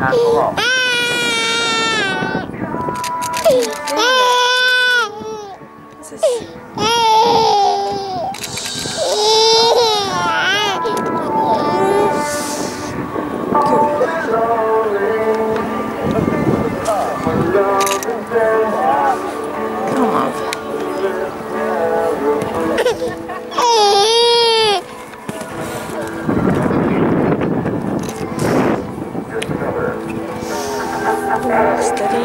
ทางเขาบอก Steady.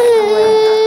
Mm-hmm.